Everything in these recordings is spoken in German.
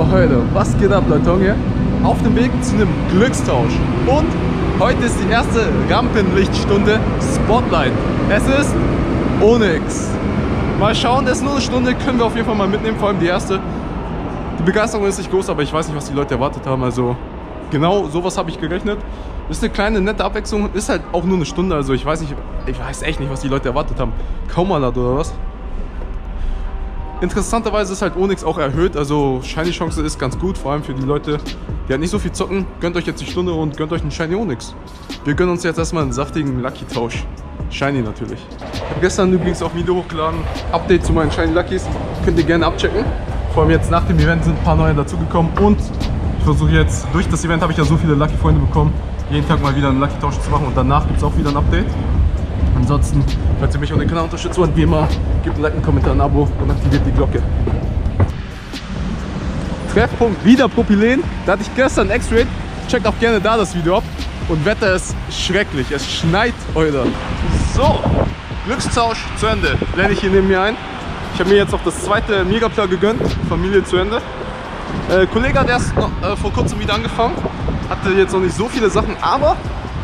Oh, Leute, was geht ab, Leute? Hier? Auf dem Weg zu einem Glückstausch. Und heute ist die erste Rampenlichtstunde Spotlight. Es ist Onyx. Mal schauen, das ist nur eine Stunde, können wir auf jeden Fall mal mitnehmen, vor allem die erste. Die Begeisterung ist nicht groß, aber ich weiß nicht, was die Leute erwartet haben. Also genau sowas habe ich gerechnet. Ist eine kleine nette Abwechslung, ist halt auch nur eine Stunde, also ich weiß nicht, ich weiß echt nicht, was die Leute erwartet haben. Kaum mal oder was? Interessanterweise ist halt Onyx auch erhöht, also Shiny Chance ist ganz gut, vor allem für die Leute, die halt nicht so viel zocken. Gönnt euch jetzt die Stunde und gönnt euch einen Shiny Onyx. Wir gönnen uns jetzt erstmal einen saftigen Lucky Tausch. Shiny natürlich. Ich habe gestern übrigens auch ein Video hochgeladen, Update zu meinen Shiny Luckys. Könnt ihr gerne abchecken. Vor allem jetzt nach dem Event sind ein paar neue dazugekommen und ich versuche jetzt, durch das Event habe ich ja so viele Lucky-Freunde bekommen, jeden Tag mal wieder einen Lucky-Tausch zu machen und danach gibt es auch wieder ein Update. Ansonsten, falls ihr mich und den Kanal unterstützt wollt, wie immer, gebt ein Like, einen Kommentar, ein Abo und aktiviert die Glocke. Treffpunkt wieder Propylen. Da hatte ich gestern X-Ray. Checkt auch gerne da das Video ab. Und Wetter ist schrecklich. Es schneit heute. So, Glückstausch zu Ende. Blende ich hier neben mir ein. Ich habe mir jetzt auch das zweite Megaplan gegönnt. Familie zu Ende. Äh, Kollege hat erst noch, äh, vor kurzem wieder angefangen. Hatte jetzt noch nicht so viele Sachen, aber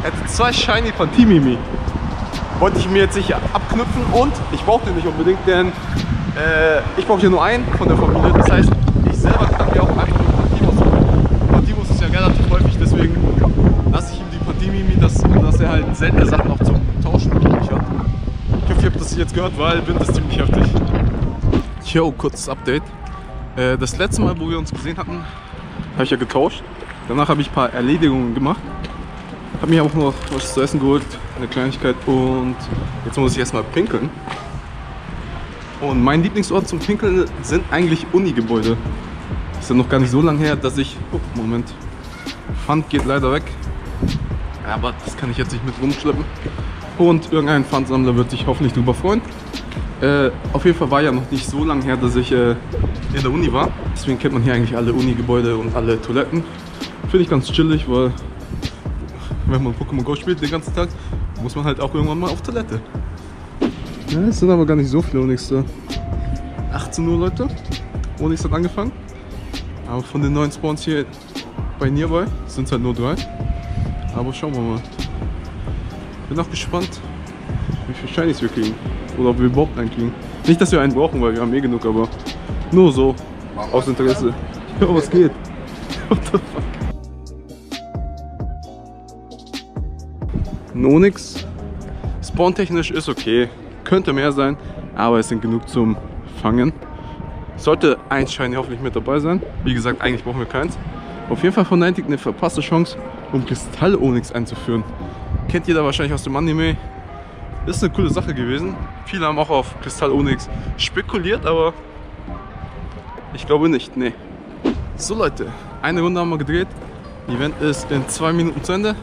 er hatte zwei Shiny Pantimimi wollte ich mir jetzt sicher abknüpfen und ich brauchte nicht unbedingt, denn äh, ich brauche hier nur einen von der Familie. Das heißt, ich selber kann mir auch einfach nur Pantimos holen. Pantimos ist ja relativ häufig, deswegen lasse ich ihm die Pantimimi, dass, dass er halt seltene Sachen auch zum Tauschen möglich hat. Ich hoffe, ihr habt das jetzt gehört, weil Wind ist ziemlich heftig. Yo, kurzes Update. Äh, das letzte Mal, wo wir uns gesehen hatten, habe ich ja getauscht. Danach habe ich ein paar Erledigungen gemacht. Habe mir auch noch was zu essen geholt, eine Kleinigkeit und jetzt muss ich erstmal pinkeln. Und mein Lieblingsort zum Pinkeln sind eigentlich Uni-Gebäude. Ist ja noch gar nicht so lange her, dass ich... Oh, Moment. Pfand geht leider weg. Aber das kann ich jetzt nicht mit rumschleppen. Und irgendein Pfandsammler wird sich hoffentlich darüber freuen. Äh, auf jeden Fall war ja noch nicht so lange her, dass ich äh, in der Uni war. Deswegen kennt man hier eigentlich alle Uni-Gebäude und alle Toiletten. Finde ich ganz chillig, weil wenn man Pokémon Go spielt den ganzen Tag, muss man halt auch irgendwann mal auf Toilette. Ja, es sind aber gar nicht so viele Onyx da. 18 Uhr Leute. Onyx hat angefangen. Aber von den neuen Spawns hier bei Nearby sind es halt nur drei. Aber schauen wir mal. Bin auch gespannt, wie viele Shinies wir kriegen. Oder ob wir überhaupt einen kriegen. Nicht, dass wir einen brauchen, weil wir haben eh genug, aber nur so. Aus Interesse. Ja, was geht? What the fuck? Nonix. Spawntechnisch ist okay. Könnte mehr sein, aber es sind genug zum Fangen. Sollte ein Shiny hoffentlich mit dabei sein. Wie gesagt, eigentlich brauchen wir keins. Auf jeden Fall von Niantic eine verpasste Chance, um Kristall-Onyx einzuführen. Kennt jeder wahrscheinlich aus dem Anime. Ist eine coole Sache gewesen. Viele haben auch auf Kristall-Onyx spekuliert, aber ich glaube nicht, nee. So Leute, eine Runde haben wir gedreht. Event ist in zwei Minuten zu Ende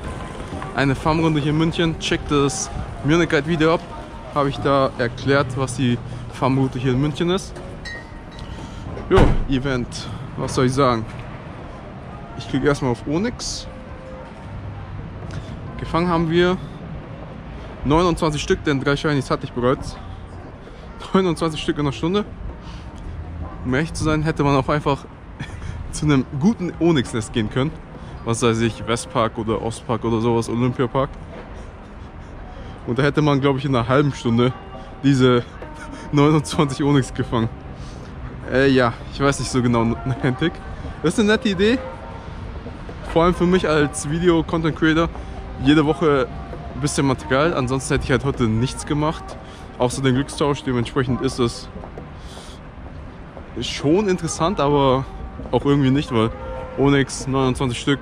eine Farmrunde hier in München. Checkt das Munich Guide Video ab. Habe ich da erklärt, was die Farmroute hier in München ist. Jo, Event. Was soll ich sagen? Ich klicke erstmal auf Onyx. Gefangen haben wir 29 Stück, denn drei Shinies hatte ich bereits. 29 Stück in einer Stunde. Um ehrlich zu sein, hätte man auch einfach zu einem guten Onyx-Nest gehen können was weiß ich, Westpark oder Ostpark oder sowas, Olympiapark. Und da hätte man, glaube ich, in einer halben Stunde diese 29 Onyx gefangen. Äh, ja, ich weiß nicht so genau, Niantic. Das ist eine nette Idee. Vor allem für mich als Video-Content-Creator. Jede Woche ein bisschen Material. Ansonsten hätte ich halt heute nichts gemacht. Außer den Glückstausch. Dementsprechend ist es schon interessant, aber auch irgendwie nicht, weil Onyx 29 Stück.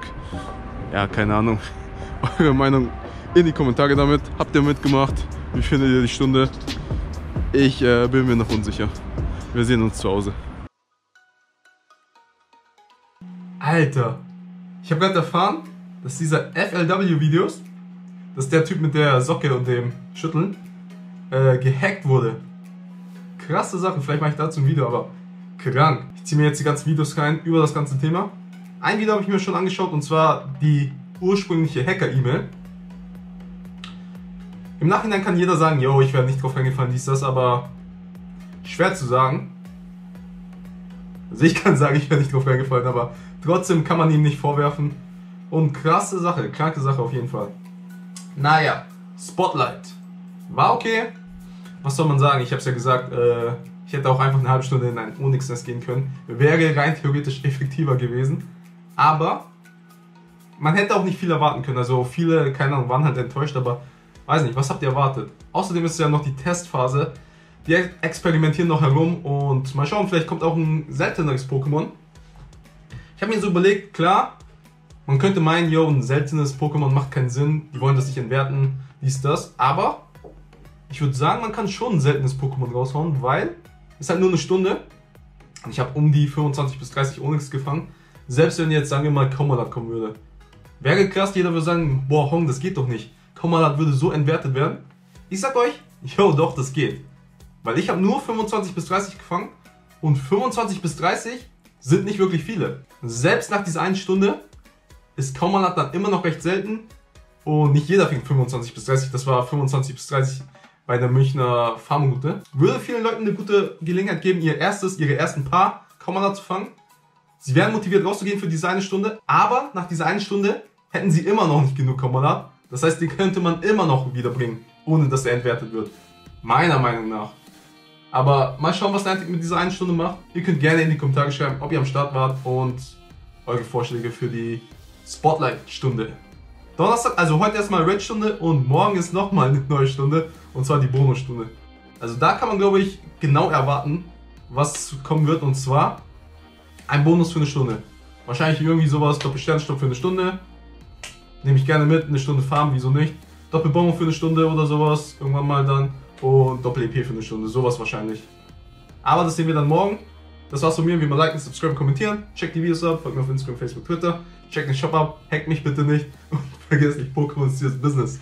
Ja, keine Ahnung. Eure Meinung in die Kommentare damit. Habt ihr mitgemacht? Wie findet ihr die Stunde? Ich äh, bin mir noch unsicher. Wir sehen uns zu Hause. Alter, ich habe gerade erfahren, dass dieser FLW-Videos, dass der Typ mit der Socke und dem Schütteln, äh, gehackt wurde. Krasse Sache, vielleicht mache ich dazu ein Video, aber krank. Ich ziehe mir jetzt die ganzen Videos rein über das ganze Thema. Ein Video habe ich mir schon angeschaut und zwar die ursprüngliche Hacker-E-Mail. Im Nachhinein kann jeder sagen, yo, ich werde nicht drauf reingefallen, dies, das, aber schwer zu sagen. Also ich kann sagen, ich wäre nicht drauf reingefallen, aber trotzdem kann man ihm nicht vorwerfen. Und krasse Sache, kranke Sache auf jeden Fall. Naja, Spotlight. War okay. Was soll man sagen? Ich habe es ja gesagt, äh, ich hätte auch einfach eine halbe Stunde in ein Onyx-Nest gehen können. Wäre rein theoretisch effektiver gewesen. Aber man hätte auch nicht viel erwarten können. Also viele, keine Ahnung, waren halt enttäuscht, aber weiß nicht, was habt ihr erwartet? Außerdem ist es ja noch die Testphase. Die experimentieren noch herum und mal schauen, vielleicht kommt auch ein selteneres Pokémon. Ich habe mir so überlegt, klar, man könnte meinen, yo, ein seltenes Pokémon macht keinen Sinn, die wollen das nicht entwerten, dies, das, aber ich würde sagen, man kann schon ein seltenes Pokémon raushauen, weil es halt nur eine Stunde und ich habe um die 25 bis 30 Onyx gefangen. Selbst wenn jetzt, sagen wir mal, Komalat kommen würde. Wäre krass, jeder würde sagen, boah, Hong, das geht doch nicht. Komalat würde so entwertet werden. Ich sag euch, yo, doch, das geht. Weil ich habe nur 25 bis 30 gefangen und 25 bis 30 sind nicht wirklich viele. Selbst nach dieser einen Stunde ist Komalat dann immer noch recht selten und nicht jeder fängt 25 bis 30. Das war 25 bis 30 bei der Münchner Farmroute. Würde vielen Leuten eine gute Gelegenheit geben, ihr erstes, ihre ersten paar Kommanda zu fangen. Sie wären motiviert rauszugehen für diese eine Stunde, aber nach dieser einen Stunde hätten sie immer noch nicht genug Kommanda. Das heißt, die könnte man immer noch wiederbringen, ohne dass er entwertet wird. Meiner Meinung nach. Aber mal schauen, was Niantic mit dieser einen Stunde macht. Ihr könnt gerne in die Kommentare schreiben, ob ihr am Start wart und eure Vorschläge für die Spotlight-Stunde. Donnerstag, also heute erstmal Red-Stunde und morgen ist nochmal eine neue Stunde und zwar die Bonusstunde. Also da kann man glaube ich genau erwarten, was kommen wird und zwar ein Bonus für eine Stunde. Wahrscheinlich irgendwie sowas, Doppel-Sternstopp für eine Stunde. Nehme ich gerne mit, eine Stunde Farm, wieso nicht. Doppelbonbon für eine Stunde oder sowas, irgendwann mal dann. Und Doppel-EP für eine Stunde, sowas wahrscheinlich. Aber das sehen wir dann morgen. Das war's von mir. Wie immer liken, subscriben, kommentieren. Checkt die Videos ab, folgt mir auf Instagram, Facebook, Twitter. Checkt den Shop ab, hackt mich bitte nicht und vergesst nicht, Pokémon ist Business.